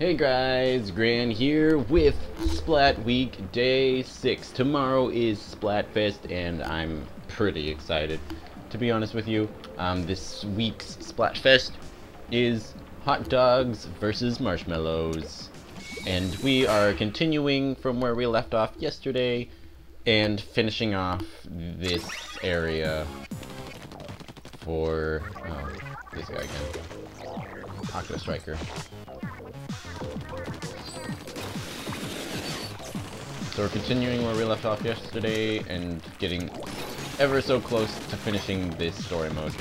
Hey guys, Gran here with Splat Week Day 6. Tomorrow is Splatfest and I'm pretty excited. To be honest with you, um, this week's Splatfest is hot dogs versus marshmallows. And we are continuing from where we left off yesterday and finishing off this area for oh, this guy again. Octo Striker. So we're continuing where we left off yesterday and getting ever so close to finishing this story mode.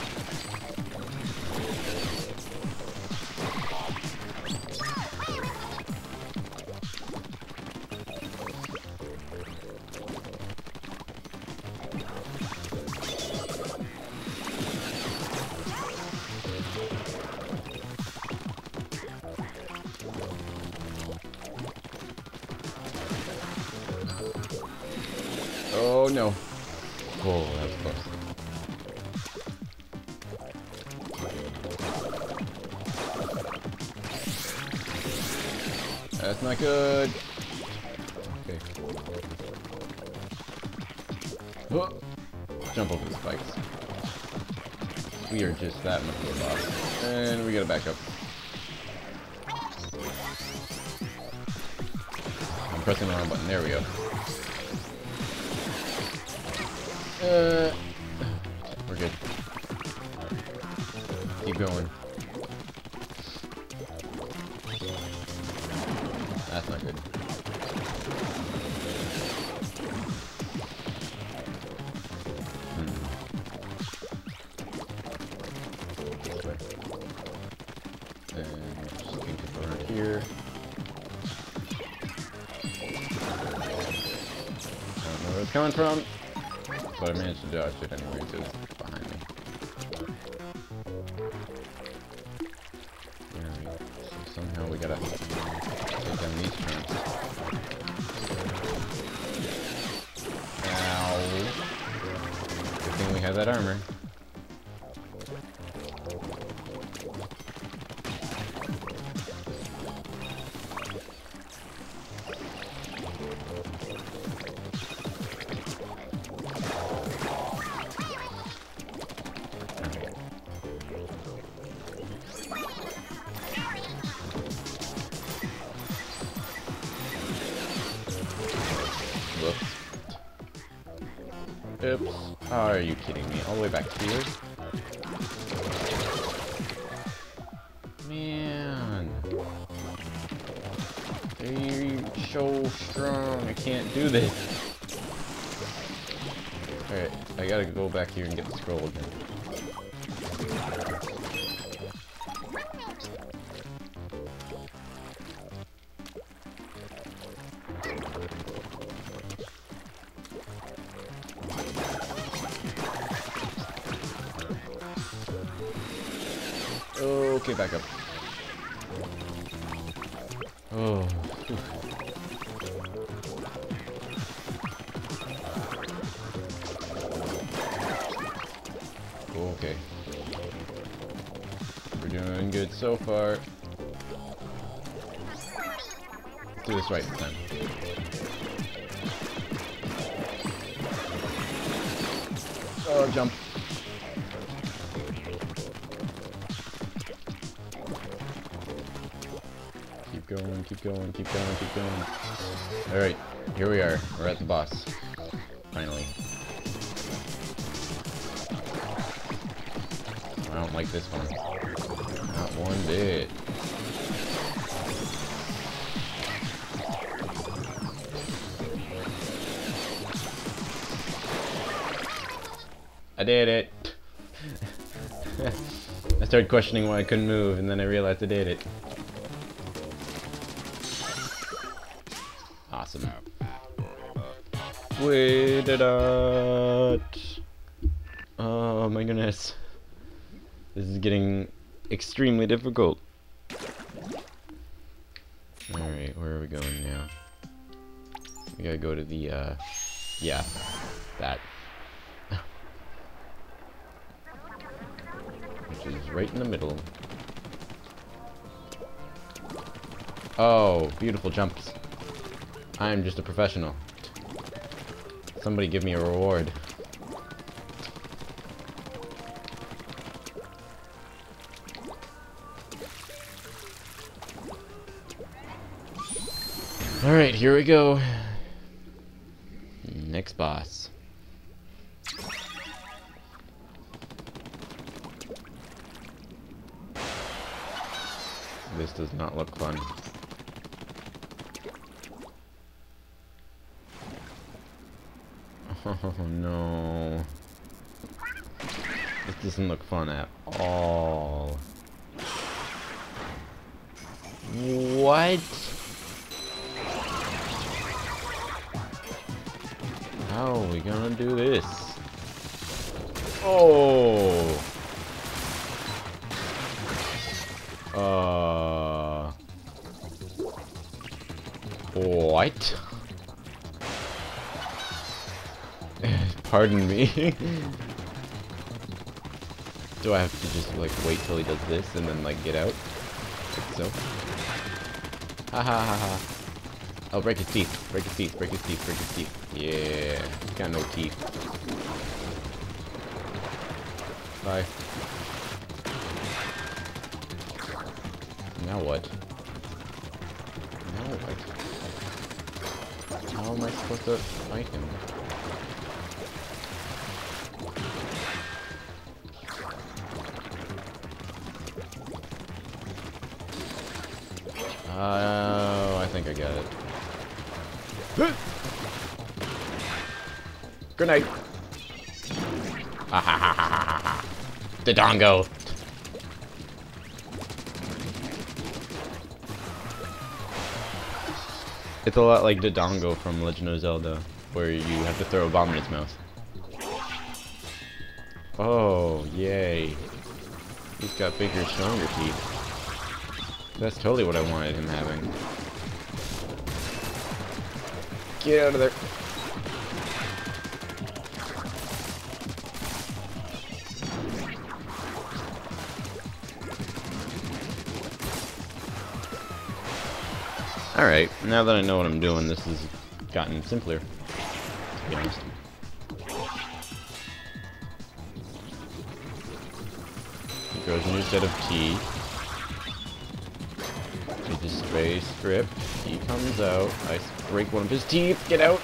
Jump over the spikes. We are just that much of a boss. And we gotta back up. I'm pressing the wrong button. There we go. Uh, we're good. Keep going. I don't know where it's coming from. But I managed to dodge it anyway, because behind me. Alright, so somehow we gotta take down these trunks. Ow. Good thing we have that armor. Oops. Oh, are you kidding me? All the way back here? Man. They're so strong. I can't do this. Alright, I gotta go back here and get the scroll again. Okay, back up. Oh. Okay. We're doing good so far. Let's do this right this time. Oh, jump. Going, keep going, keep going, keep going. Alright, here we are. We're at the boss. Finally. I don't like this one. Not one bit. I did it. I started questioning why I couldn't move, and then I realized I did it. We did it! Oh my goodness. This is getting extremely difficult. Alright, where are we going now? We gotta go to the, uh, yeah, that. Which is right in the middle. Oh, beautiful jumps. I'm just a professional. Somebody give me a reward. Alright, here we go. Next boss. This does not look fun. Oh no. This doesn't look fun at all. What? How are we gonna do this? Oh! Uh... What? Pardon me. Do I have to just like wait till he does this and then like get out? Like so. Ha ha ha ha. Oh, break his teeth. Break his teeth. Break his teeth. Break his teeth. Yeah. He's got no teeth. Bye. Now what? Now what? How am I supposed to fight him? Grenade! the dongo! It's a lot like Dodongo from Legend of Zelda, where you have to throw a bomb in its mouth. Oh, yay. He's got bigger, stronger teeth. That's totally what I wanted him having. Get out of there. Alright, now that I know what I'm doing, this has gotten simpler, to be honest. He grows a new set of teeth. We just spray strip. He comes out. I break one of his teeth. Get out!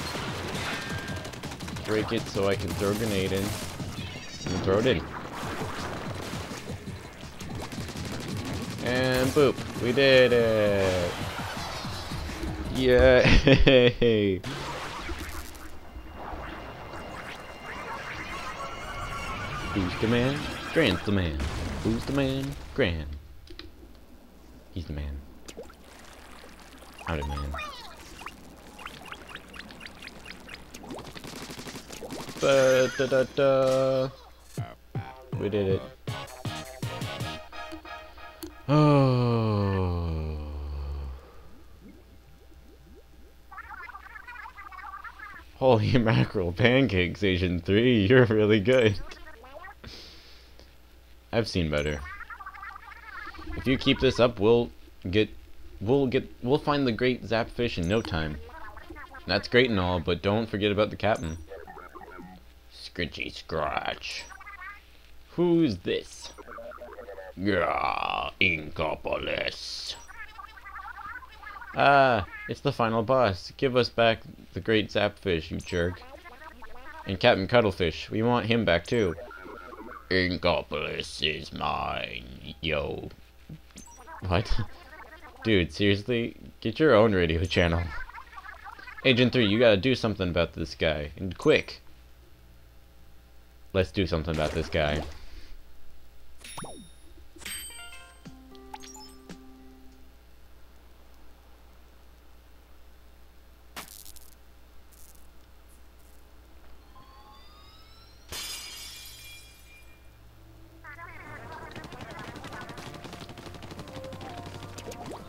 Break it so I can throw a grenade in. And throw it in. And boop. We did it! Yay! Who's the man? Gran's the man. Who's the man? Gran. He's the man. Howdy, man. Ba da da da. We did it. Oh. Holy mackerel, pancakes, Agent 3, you're really good. I've seen better. If you keep this up, we'll get we'll get we'll find the great zapfish in no time. That's great and all, but don't forget about the captain. Scritchy scratch. Who's this? Yeah, Inkopolis. Ah, it's the final boss. Give us back the great zapfish, you jerk. And Captain Cuttlefish, we want him back too. Inkopolis is mine, yo. What? Dude, seriously? Get your own radio channel. Agent 3, you gotta do something about this guy. And quick! Let's do something about this guy.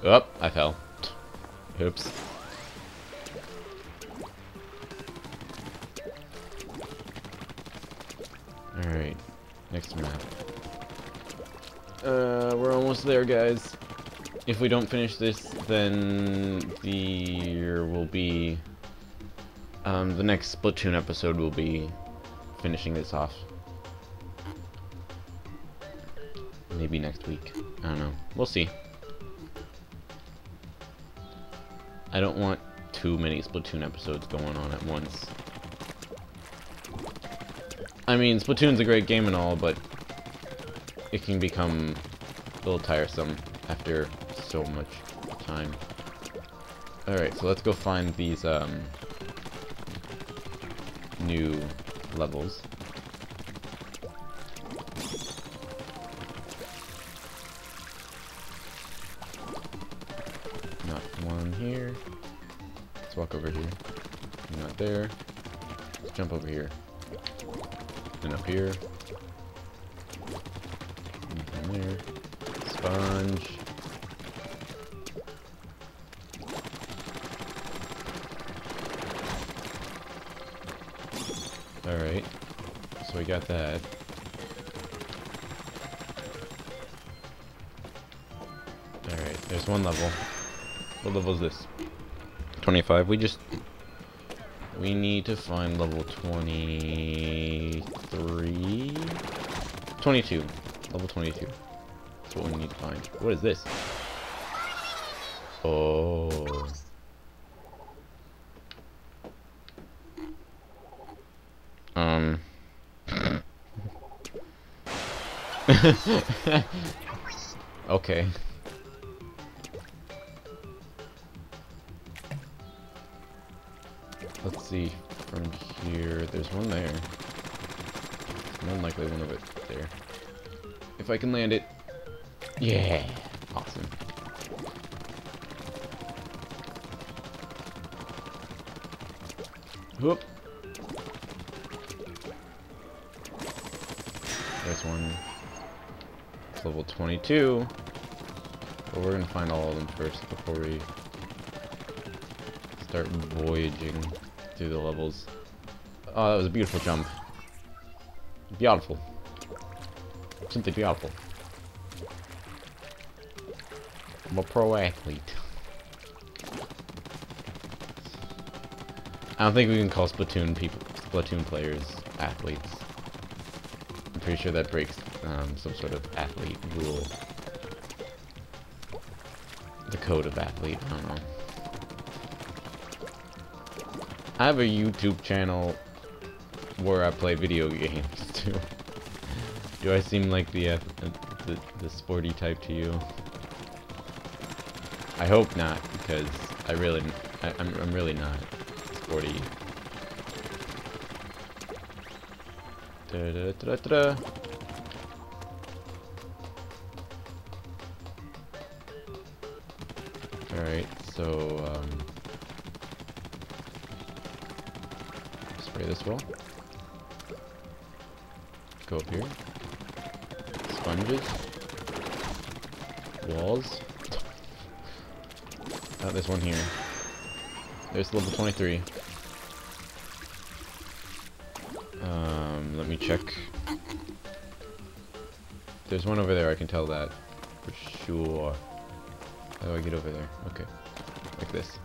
Oh, I fell. Oops. Alright, next map. Uh, we're almost there, guys. if we don't finish this, then the will be um, the next Splatoon episode will be finishing this off. Maybe next week. I don't know. We'll see. I don't want too many Splatoon episodes going on at once. I mean, Splatoon's a great game and all, but it can become a little tiresome after so much time. Alright, so let's go find these um, new levels. Walk over here. Not there. Let's jump over here. And up here. Nothing there. Sponge. Alright. So we got that. Alright, there's one level. What level is this? 25. We just... We need to find level 23... 22. Level 22. That's what we need to find. What is this? Oh... Um. okay. Let's see from here. There's one there. More likely one of it there. If I can land it. Yeah. Awesome. Whoop. There's one. It's level 22. But we're gonna find all of them first before we start voyaging through the levels. Oh, that was a beautiful jump. Beautiful. Simply beautiful. I'm a pro athlete. I don't think we can call Splatoon people, Splatoon players athletes. I'm pretty sure that breaks um, some sort of athlete rule. The code of athlete, I don't know. I have a YouTube channel where I play video games too. Do I seem like the, uh, the the sporty type to you? I hope not, because I really, I, I'm, I'm really not sporty. Da -da -da -da -da. Alright, so, um, spray this wall. Go up here. Sponges. Walls. Oh, there's one here. There's level 23. Um, let me check. There's one over there, I can tell that. For sure. How do I get over there? Okay. Like this.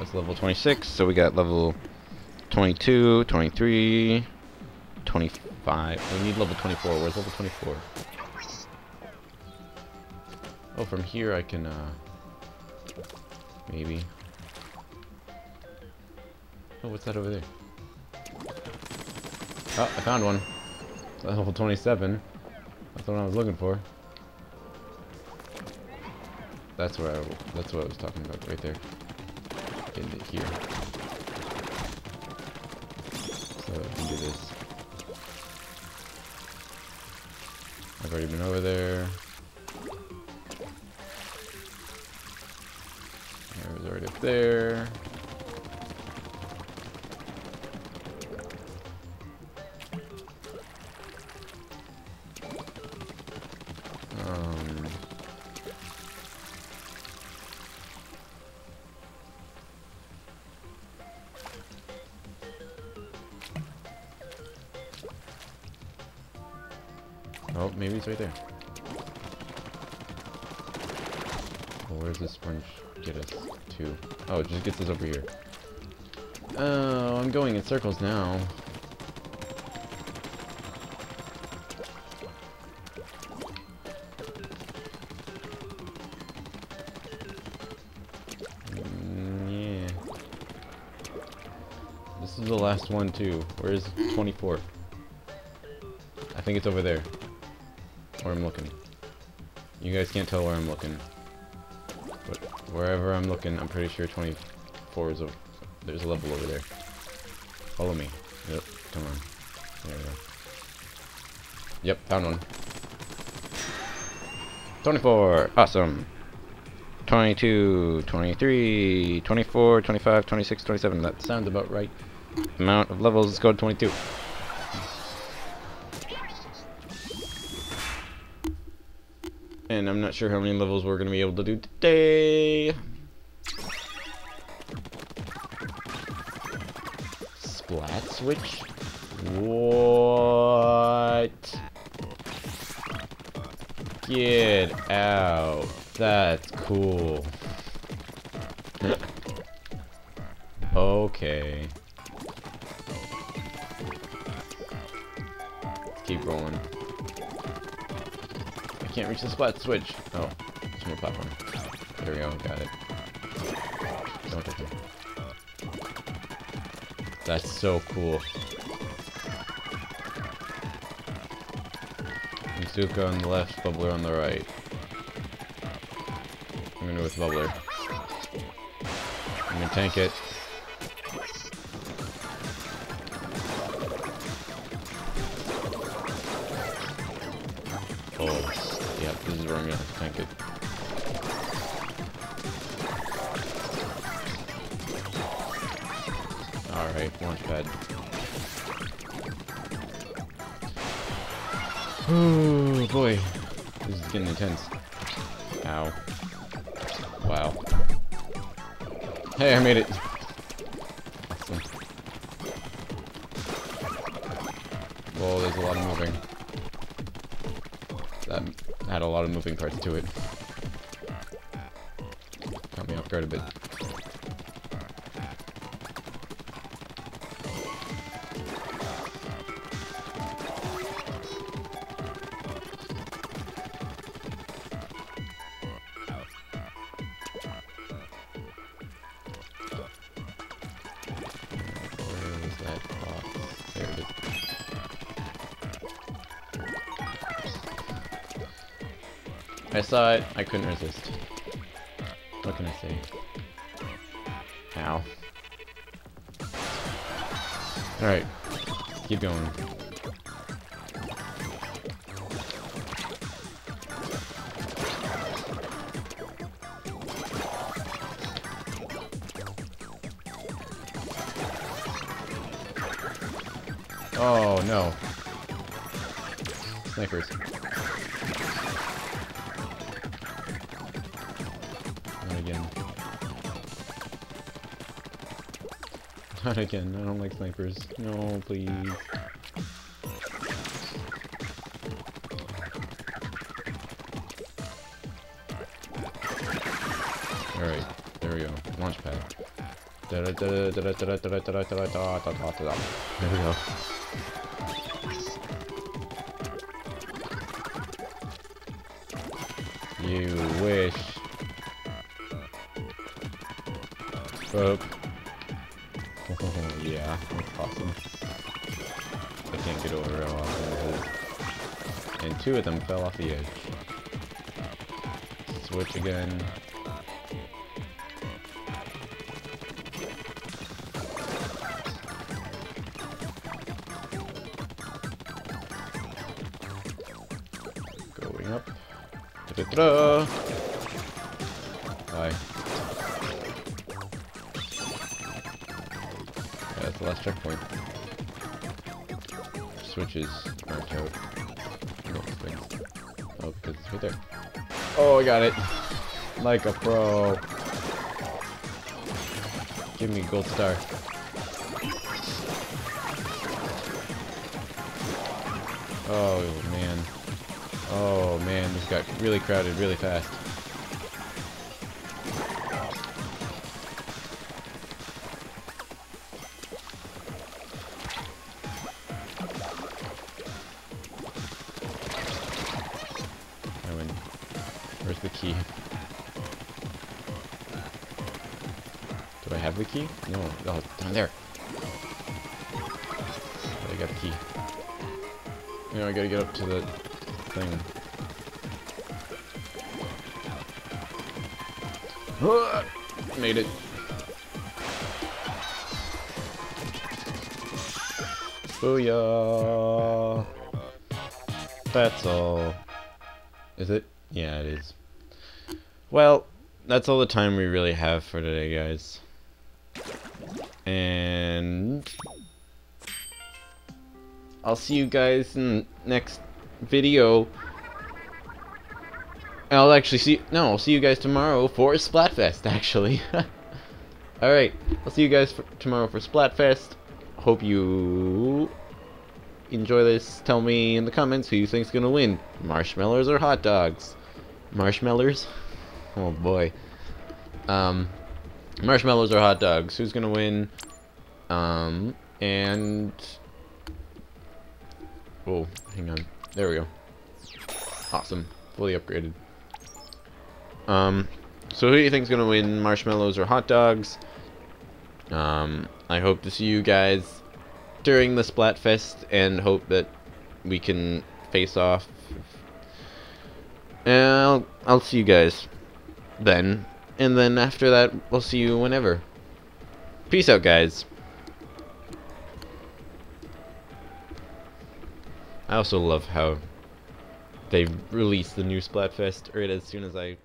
That's level 26, so we got level 22, 23, 25. We need level 24. Where's level 24? Oh, from here I can, uh... Maybe. Oh, what's that over there? Oh, I found one. Level 27. That's what I was looking for. That's where I, that's what I was talking about, right there. Here. So I can do this. I've already been over there. I was already up there. It's right there. Well, where's this sponge get us to? Oh, it just gets us over here. Oh, I'm going in circles now. Mm, yeah. This is the last one too. Where is 24? I think it's over there. Where I'm looking. You guys can't tell where I'm looking. But wherever I'm looking, I'm pretty sure 24 is a... There's a level over there. Follow me. Yep, come on. There we go. Yep, found one. 24! Awesome! 22, 23, 24, 25, 26, 27. That sounds about right. Amount of levels, let's go to 22. And I'm not sure how many levels we're going to be able to do today. Splat switch? What? Get out. That's cool. okay. Let's keep rolling. Can't reach the splat switch. Oh, there's more platform. There we go, got it. Don't touch me. That's so cool. Inkzooka on the left, Bubbler on the right. I'm gonna go with Bubbler. I'm gonna tank it. Tank it. Alright, launch pad. Oh boy, this is getting intense. Ow. Wow. Hey, I made it. Awesome. Whoa, there's a lot of moving. Had a lot of moving parts to it. Caught me off guard a bit. I saw it, I couldn't resist. What can I say? Ow. Alright, keep going. Oh no. Snipers. Not again. I don't like snipers. No, please. Alright, there we go. Launch pad. There we go. You wish. Boop. Two of them fell off the edge. Switch again. Going up. Ta-da-da! Bye. Yeah, that's the last checkpoint. Switches aren't out. It's right there. Oh, I got it! Like a pro. Give me a gold star. Oh, man. Oh man, this got really crowded really fast. Key? No. Oh, down there. I got the key. Now I gotta get up to the thing. Ah, Made it. Booyah! That's all. Is it? Yeah, it is. Well, that's all the time we really have for today, guys. And... I'll see you guys in the next video. I'll actually see. No, I'll see you guys tomorrow for Splatfest. Actually. All right, I'll see you guys for tomorrow for Splatfest. Hope you enjoy this. Tell me in the comments who you think's gonna win: marshmallows or hot dogs. Marshmallows. Oh boy. Um, marshmallows or hot dogs. Who's gonna win? Um, and Oh, hang on. There we go. Awesome. Fully upgraded. Um, so who do you think's gonna win, marshmallows or hot dogs? Um, I hope to see you guys during the Splatfest and hope that we can face off. And I'll, I'll see you guys then. And then after that, we'll see you whenever. Peace out, guys. I also love how they released the new Splatfest right as soon as I.